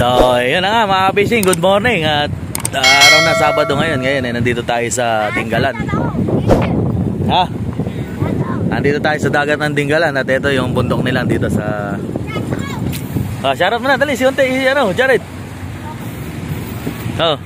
So, yun na nga mga fishing, good morning at uh, araw na Sabado ngayon. Ngayon eh, nandito tayo sa Tinggalan. Ha? Nandito tayo sa dagat ng Tinggalan at ito yung bundok nila dito sa... Ah, shoutout mo na, dali, si Unte, ano, Jared. Oh.